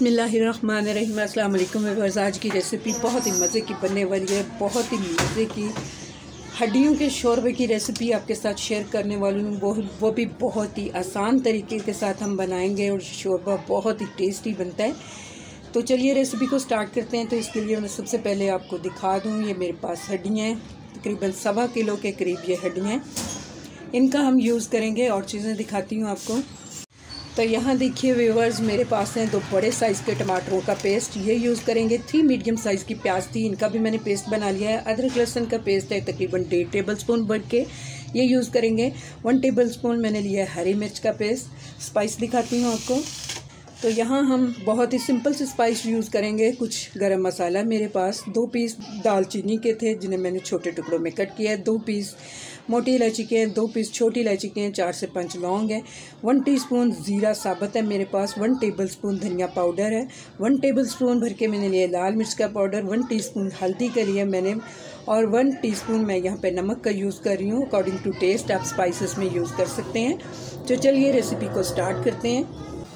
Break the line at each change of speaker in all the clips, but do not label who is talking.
बिसमीम अल्लाम आज की रेसिपी बहुत ही मज़े की बनने वाली है। बहुत ही मज़े की हड्डियों के शोरबे की रेसिपी आपके साथ शेयर करने वाली हूँ। वो वो भी बहुत ही आसान तरीके के साथ हम बनाएँगे और शोरबा बहुत ही टेस्टी बनता है। तो चलिए रेसिपी को स्टार्ट करते हैं। तो इसके लिए मैं सबसे पहले आपको दिखा दूँ, ये मेरे पास हड्डियाँ हैं। तकरीबन सवा किलो के करीब ये हड्डियाँ हैं। इनका हम यूज़ करेंगे और चीज़ें दिखाती हूँ आपको। तो यहाँ देखिए व्यूवर्स मेरे पास हैं दो बड़े साइज़ के टमाटरों का पेस्ट ये यूज़ करेंगे थ्री मीडियम साइज़ की प्याज थी, इनका भी मैंने पेस्ट बना लिया है। अदरक, लहसुन का पेस्ट है, तकरीबन डेढ़ टेबल स्पून बढ़ के। ये यूज़ करेंगे। वन टेबल स्पून मैंने लिया है हरी मिर्च का पेस्ट स्पाइस दिखाती हूँ आपको। तो यहाँ हम बहुत ही सिंपल से स्पाइस यूज़ करेंगे। कुछ गरम मसाला मेरे पास। दो पीस दालचीनी के थे, जिन्हें मैंने छोटे टुकड़ों में कट किया है। दो पीस मोटी इलायची के हैं, दो पीस छोटी इलायची के हैं, चार से पाँच लौंग है। वन टीस्पून ज़ीरा साबुत है मेरे पास, वन टेबल स्पून धनिया पाउडर है। वन टेबल स्पून भर के मैंने लिया लाल मिर्च का पाउडर, वन टीस्पून हल्दी का लिया मैंने और वन टीस्पून मैं यहाँ पे नमक का यूज़ कर रही हूँ। अकॉर्डिंग टू टेस्ट आप स्पाइसेस में यूज़ कर सकते हैं। तो चलिए रेसिपी को स्टार्ट करते हैं।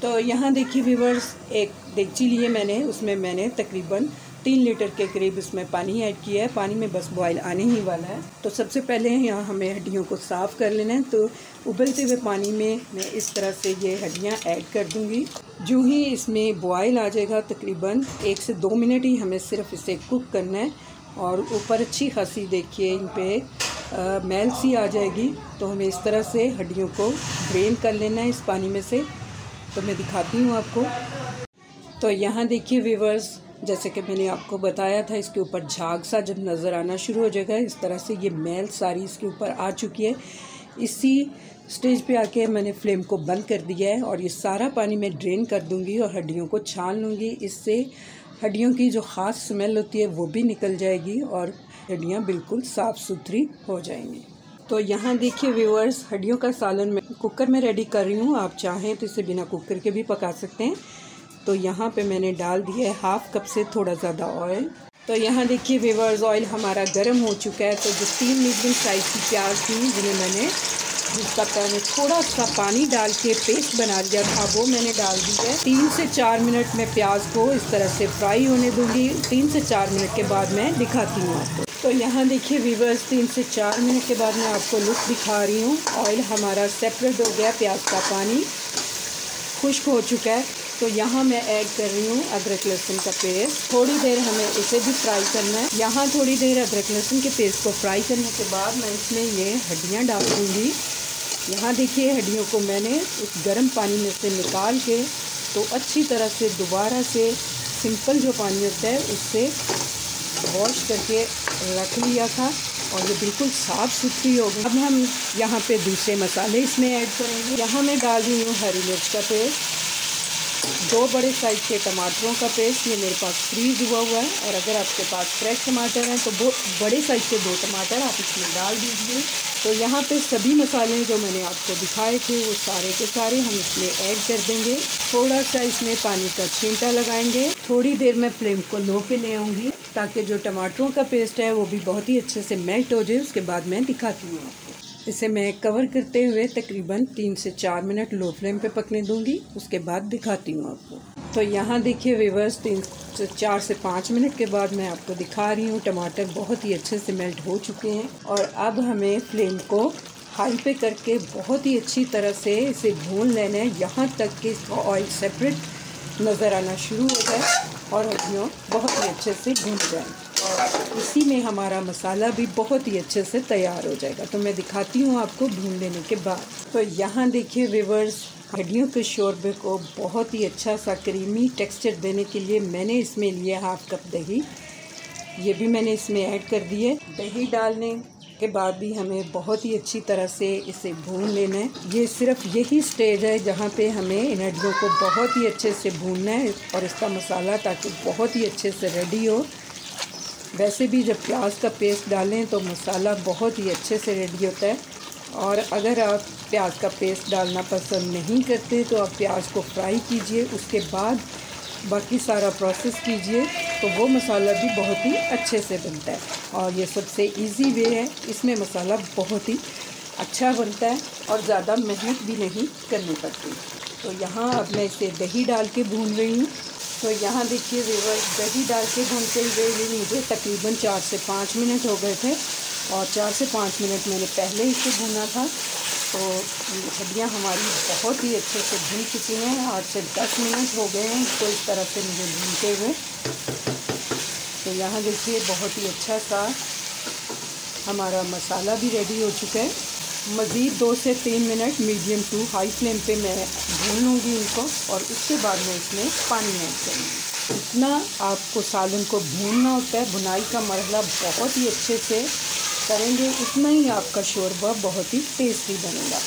तो यहाँ देखिए व्यूवर्स एक देगची लिए मैंने, उसमें मैंने तकरीबन तीन लीटर के करीब इसमें पानी ऐड किया है। पानी में बस बॉयल आने ही वाला है। तो सबसे पहले यहाँ हमें हड्डियों को साफ़ कर लेना है। तो उबलते हुए पानी में मैं इस तरह से ये हड्डियाँ ऐड कर दूँगी। जो ही इसमें बॉयल आ जाएगा, तकरीबन एक से दो मिनट ही हमें सिर्फ़ इसे कुक करना है। और ऊपर अच्छी खासी देखिए, इन पर मैल सी आ जाएगी। तो हमें इस तरह से हड्डियों को ड्रेन कर लेना है इस पानी में से। तो मैं दिखाती हूँ आपको। तो यहाँ देखिए, व्यूवर्स जैसे कि मैंने आपको बताया था, इसके ऊपर झाग सा जब नज़र आना शुरू हो जाएगा, इस तरह से ये मैल सारी इसके ऊपर आ चुकी है। इसी स्टेज पे आके मैंने फ्लेम को बंद कर दिया है और ये सारा पानी मैं ड्रेन कर दूँगी और हड्डियों को छान लूँगी। इससे हड्डियों की जो ख़ास स्मेल होती है, वो भी निकल जाएगी और हड्डियाँ बिल्कुल साफ़ सुथरी हो जाएँगी। तो यहाँ देखिए व्यूअर्स हड्डियों का सालन मैं कुकर में रेडी कर रही हूँ। आप चाहें तो इसे बिना कुकर के भी पका सकते हैं। तो यहाँ पे मैंने डाल दिया है हाफ़ कप से थोड़ा ज़्यादा ऑयल तो यहाँ देखिए वेवर्स ऑयल हमारा गर्म हो चुका है। तो जो तीन मीडियम साइज़ की प्याज थी, जिन्हें मैंने जिसका मैंने थोड़ा सा पानी डाल के पेस्ट बना लिया था, वो मैंने डाल दी है। तीन से चार मिनट में प्याज को इस तरह से फ्राई होने दूँगी। तीन से चार मिनट के बाद मैं दिखाती हूँ आपको। तो यहाँ देखिए वीवर्स तीन से चार मिनट के बाद मैं आपको लुक दिखा रही हूँ। ऑयल हमारा सेपरेट हो गया प्याज का पानी। खुश्क हो चुका है। तो यहाँ मैं ऐड कर रही हूँ अदरक लहसुन का पेस्ट थोड़ी देर हमें इसे भी फ्राई करना है। यहाँ थोड़ी देर अदरक लहसुन के पेस्ट को फ्राई करने के बाद मैं इसमें ये हड्डियाँ डाल दूँगी यहाँ देखिए हड्डियों को मैंने उस गर्म पानी में से निकाल के तो अच्छी तरह से दोबारा से सिंपल जो पानी होता है, उससे वॉश करके रख लिया था। और ये बिल्कुल साफ़ सुथरी हो गई अब हम यहाँ पे दूसरे मसाले इसमें ऐड करेंगे। यहाँ मैं डाल रही हूँ हरी मिर्च का पेस्ट। दो बड़े साइज़ के टमाटरों का पेस्ट ये मेरे पास फ्रीज हुआ हुआ है और अगर आपके पास फ्रेश टमाटर हैं तो वो बड़े साइज़ के दो टमाटर आप इसमें डाल दीजिए। तो यहाँ पे सभी मसाले जो मैंने आपको दिखाए थे, वो सारे के सारे हम इसमें ऐड कर देंगे। थोड़ा सा इसमें पानी का छींटा लगाएँगे। थोड़ी देर में फ्लेम को लो पे ले आऊँगी ताकि जो टमाटरों का पेस्ट है, वो भी बहुत ही अच्छे से मेल्ट हो जाए। उसके बाद मैं दिखाती हूँ इसे मैं कवर करते हुए तकरीबन तीन से चार मिनट लो फ्लेम पे पकने दूँगी, उसके बाद दिखाती हूँ आपको। तो यहाँ देखिए वेवर्स तीन से चार से पाँच मिनट के बाद मैं आपको दिखा रही हूँ, टमाटर बहुत ही अच्छे से मेल्ट हो चुके हैं और अब हमें फ्लेम को हाई पे करके बहुत ही अच्छी तरह से इसे भून लेना है। यहाँ तक कि इसका ऑयल सेपरेट नज़र आना शुरू हो जाए और हड्डियों बहुत ही अच्छे से भून जाए। इसी में हमारा मसाला भी बहुत ही अच्छे से तैयार हो जाएगा। तो मैं दिखाती हूँ आपको भून लेने के बाद। तो यहाँ देखिए रिवर्स हड्डियों के शोरबे को बहुत ही अच्छा सा क्रीमी टेक्सचर देने के लिए मैंने इसमें लिया हाफ़ कप दही। ये भी मैंने इसमें ऐड कर दिए दही डालने के बाद भी हमें बहुत ही अच्छी तरह से इसे भून लेना है। ये सिर्फ़ यही स्टेज है जहाँ पे हमें इन हड्डियों को बहुत ही अच्छे से भूनना है और इसका मसाला ताकि बहुत ही अच्छे से रेडी हो। वैसे भी जब प्याज का पेस्ट डालें तो मसाला बहुत ही अच्छे से रेडी होता है। और अगर आप प्याज का पेस्ट डालना पसंद नहीं करते तो आप प्याज को फ्राई कीजिए, उसके बाद बाकी सारा प्रोसेस कीजिए तो वो मसाला भी बहुत ही अच्छे से बनता है। और ये सबसे इजी वे है। इसमें मसाला बहुत ही अच्छा बनता है और ज़्यादा मेहनत भी नहीं करनी पड़ती। तो यहाँ अब मैं इसे दही डाल के भून रही हूँ। तो यहाँ देखिए वेवर दही डाल के भूनते हुए मुझे तकरीबन चार से पाँच मिनट हो गए थे और चार से पाँच मिनट मैंने पहले ही इसे भुना था। तो हड्डियाँ हमारी बहुत ही अच्छे से भून चुकी हैं। आठ से दस मिनट हो गए हैं तो इस तरह से मुझे भूनते हुए। तो यहाँ देखिए बहुत ही अच्छा सा हमारा मसाला भी रेडी हो चुका है। मज़ीद दो से तीन minute medium to high flame पे मैं भून लूँगी इनको और उसके बाद मैं इसमें पानी ऐड करूँगी। इतना आपको सालन को भूनना होता है। बुनाई का मरला बहुत ही अच्छे से करेंगे। उतना ही आपका शोरबा बहुत ही टेस्टी बनेगा।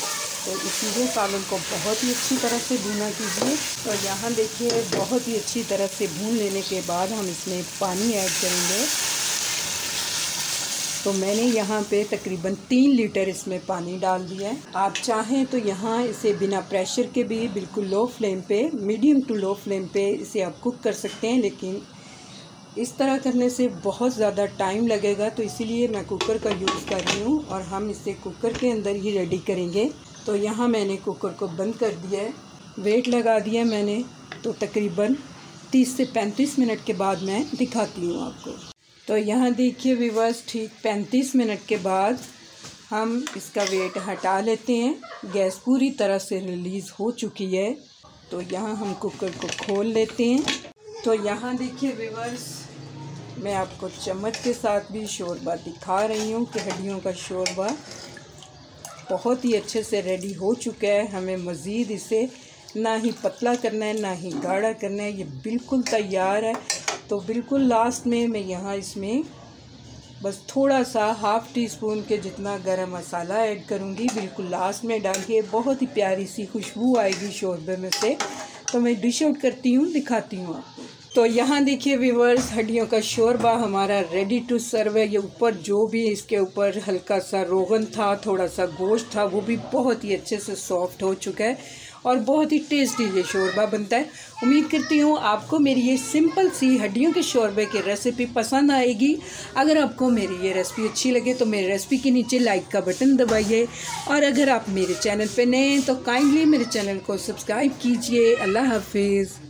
तो इसीलिए सालन को बहुत ही अच्छी तरह से भूना कीजिए। और तो यहाँ देखिए, बहुत ही अच्छी तरह से भून लेने के बाद हम इसमें पानी ऐड करेंगे। तो मैंने यहाँ पे तकरीबन तीन लीटर इसमें पानी डाल दिया है। आप चाहें तो यहाँ इसे बिना प्रेशर के भी बिल्कुल लो फ्लेम पे, मीडियम टू लो फ्लेम पे इसे आप कुक कर सकते हैं, लेकिन इस तरह करने से बहुत ज़्यादा टाइम लगेगा तो इसीलिए मैं कुकर का यूज़ कर रही हूँ और हम इसे कुकर के अंदर ही रेडी करेंगे। तो यहाँ मैंने कुकर को बंद कर दिया है। वेट लगा दिया मैंने तो तकरीबन 30 से 35 मिनट के बाद मैं दिखाती हूँ आपको। तो यहाँ देखिए विवर्स ठीक 35 मिनट के बाद हम इसका वेट हटा लेते हैं। गैस पूरी तरह से रिलीज़ हो चुकी है। तो यहाँ हम कुकर को खोल लेते हैं। तो यहाँ देखिए विवर्स मैं आपको चम्मच के साथ भी शोरबा दिखा रही हूँ कि हड्डियों का शोरबा बहुत ही अच्छे से रेडी हो चुका है। हमें मज़ीद इसे ना ही पतला करना है, ना ही गाढ़ा करना है। ये बिल्कुल तैयार है। तो बिल्कुल लास्ट में मैं यहाँ इसमें बस थोड़ा सा हाफ़ टी स्पून के जितना गरम मसाला ऐड करूँगी। बिल्कुल लास्ट में डालिए बहुत ही प्यारी सी खुशबू आएगी शोरबे में से। तो मैं डिश आउट करती हूँ, दिखाती हूँ आपको। तो यहाँ देखिए व्यूवर्स हड्डियों का शोरबा हमारा रेडी टू सर्व है। ये ऊपर जो भी इसके ऊपर हल्का सा रोगन था, थोड़ा सा गोश्त था, वो भी बहुत ही अच्छे से सॉफ्ट हो चुका है। और बहुत ही टेस्टी ये शोरबा बनता है। उम्मीद करती हूँ आपको मेरी ये सिंपल सी हड्डियों के शोरबे की रेसिपी पसंद आएगी। अगर आपको मेरी ये रेसिपी अच्छी लगे तो मेरी रेसिपी के नीचे लाइक का बटन दबाइए। और अगर आप मेरे चैनल पर नए हैं तो काइंडली मेरे चैनल को सब्सक्राइब कीजिए। अल्लाह हाफिज़।